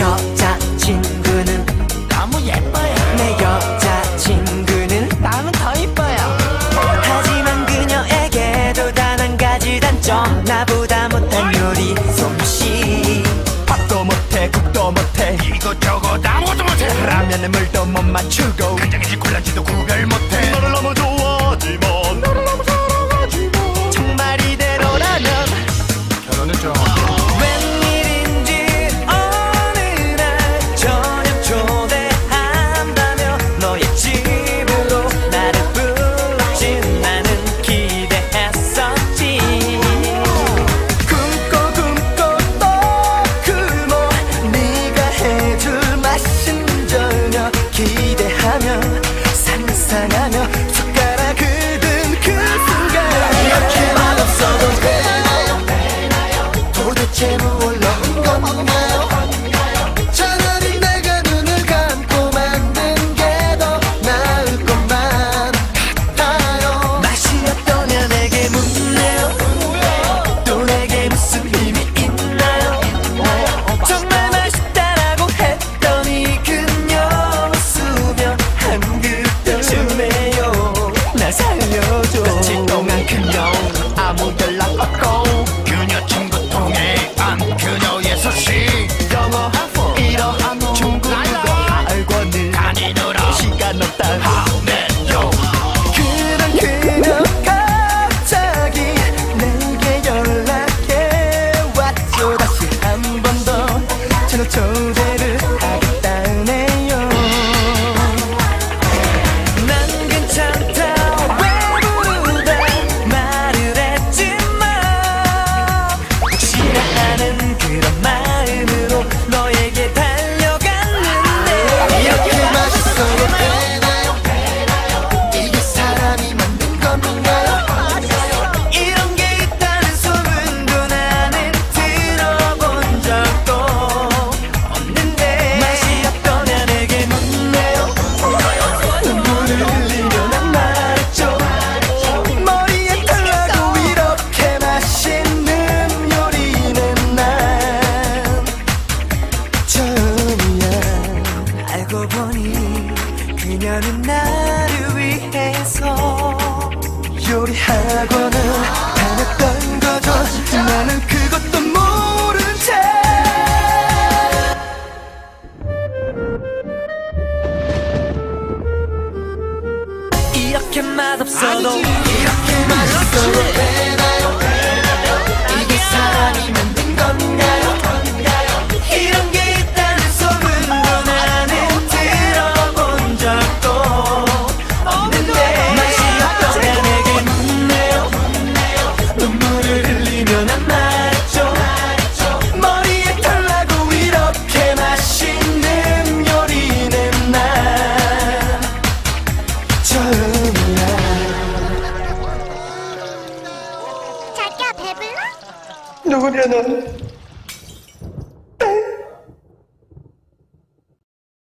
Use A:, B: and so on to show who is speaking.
A: 여자친구는
B: 너무 예뻐요.
A: 내 여자친구는
B: 남은 더 이뻐요.
A: 하지만 그녀에게도 단 한 가지 단점. 나보다 못한 요리 솜씨.
B: 밥도 못해 국도 못해. 이것저것 아무것도 못해. 라면에 물도 못 맞추고. 간장인지 콜라지도 全都透过 알고
A: 보니 그녀는 나를 위해서 요리학원을 다녔던 거죠. 나는 그것도 모른 채. 이렇게 맛없어도
B: 이렇게 맛
A: Le roi